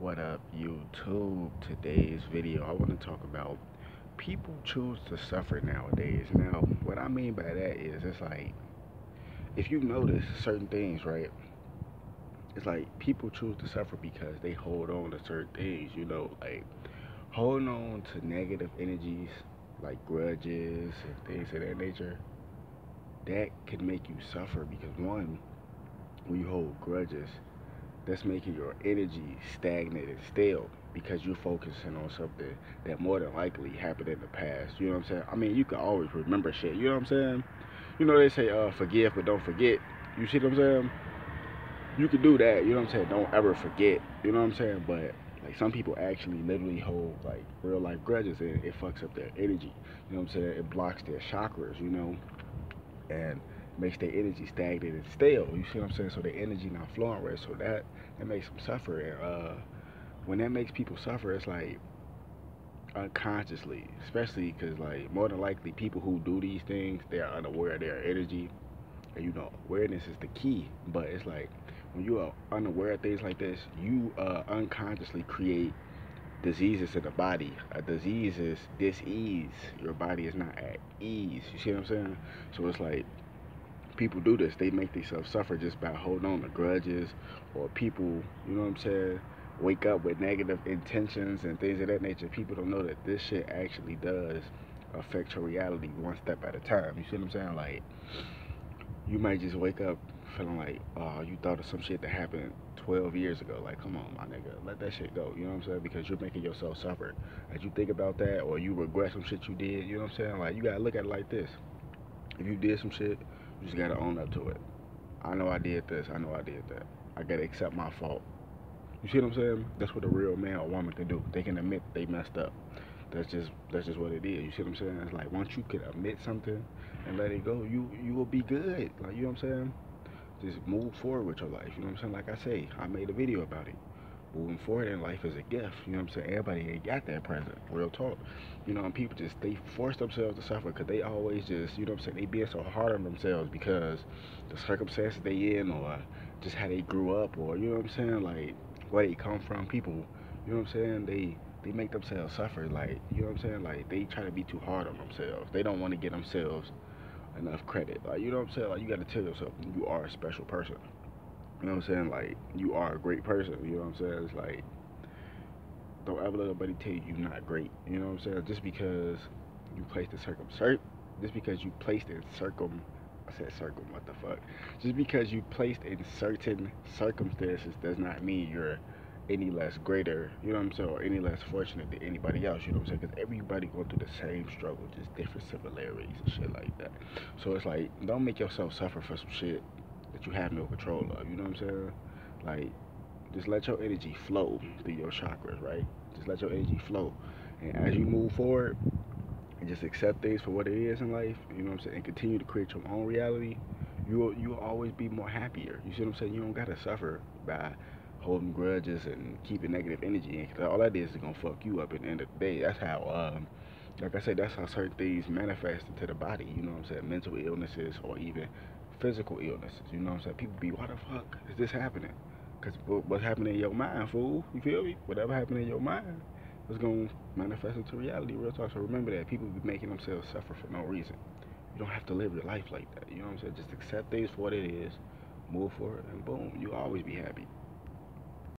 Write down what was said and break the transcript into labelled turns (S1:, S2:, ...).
S1: What up, YouTube? Today's video, I want to talk about people choose to suffer nowadays. Now, what I mean by that is, it's like, if you notice certain things, right? It's like people choose to suffer because they hold on to certain things, you know, like holding on to negative energies, like grudges and things of that nature. That can make you suffer because, one, when you hold grudges, that's making your energy stagnant and stale because you're focusing on something that more than likely happened in the past. You know what I'm saying? I mean, you can always remember shit. You know what I'm saying? You know they say, uh, forgive but don't forget. You see what I'm saying? You can do that. You know what I'm saying? Don't ever forget. You know what I'm saying? But like some people actually literally hold like real life grudges and it fucks up their energy. You know what I'm saying? It blocks their chakras. You know, and makes their energy stagnant and stale. You see what I'm saying? So their energy not flowing right. So that that makes them suffer. And uh, when that makes people suffer, it's like unconsciously, especially because like more than likely people who do these things, they are unaware of their energy. And you know, awareness is the key. But it's like when you are unaware of things like this, you uh, unconsciously create diseases in the body. A disease is dis-ease. Your body is not at ease. You see what I'm saying? So it's like people do this. They make themselves suffer just by holding on to grudges or people, you know what I'm saying, wake up with negative intentions and things of that nature. People don't know that this shit actually does affect your reality one step at a time. You see what I'm saying? Like, you might just wake up feeling like, oh, you thought of some shit that happened 12 years ago. Like, come on, my nigga, let that shit go. You know what I'm saying? Because you're making yourself suffer. As you think about that or you regret some shit you did, you know what I'm saying? Like, you gotta look at it like this. If you did some shit you just gotta own up to it. I know I did this. I know I did that. I gotta accept my fault. You see what I'm saying? That's what a real man or woman can do. They can admit they messed up. That's just that's just what it is. You see what I'm saying? It's like once you can admit something and let it go, you you will be good. Like you know what I'm saying? Just move forward with your life. You know what I'm saying? Like I say, I made a video about it moving forward in life is a gift. You know what I'm saying? Everybody ain't got that present. Real talk. You know, and people just they force themselves to suffer because they always just, you know what I'm saying? They being so hard on themselves because the circumstances they in or just how they grew up or you know what I'm saying? Like where they come from. People, you know what I'm saying? They they make themselves suffer. Like you know what I'm saying? Like they try to be too hard on themselves. They don't want to get themselves enough credit. Like you know what I'm saying? Like you got to tell yourself you are a special person. You know what I'm saying? Like, you are a great person. You know what I'm saying? It's like, don't ever let nobody tell you you're not great. You know what I'm saying? Just because you placed in circum, just because you placed in circum, I said circum, what the fuck? Just because you placed in certain circumstances does not mean you're any less greater, you know what I'm saying, or any less fortunate than anybody else, you know what I'm saying? Because everybody going through the same struggle, just different similarities and shit like that. So it's like, don't make yourself suffer for some shit that you have no control of. You know what I'm saying? Like, just let your energy flow through your chakras, right? Just let your energy flow. And as you move forward and just accept things for what it is in life, you know what I'm saying, and continue to create your own reality, you'll you'll always be more happier. You see what I'm saying? You don't gotta suffer by holding grudges and keeping negative energy in. Cause all that is is gonna fuck you up at the end of the day. That's how um like I said, that's how certain things manifest into the body, you know what I'm saying? Mental illnesses or even physical illnesses. You know what I'm saying? People be, why the fuck is this happening? Because what's happening in your mind, fool? You feel me? Whatever happened in your mind is going to manifest into reality, real talk. So remember that. People be making themselves suffer for no reason. You don't have to live your life like that. You know what I'm saying? Just accept things for what it is, move forward, and boom, you'll always be happy.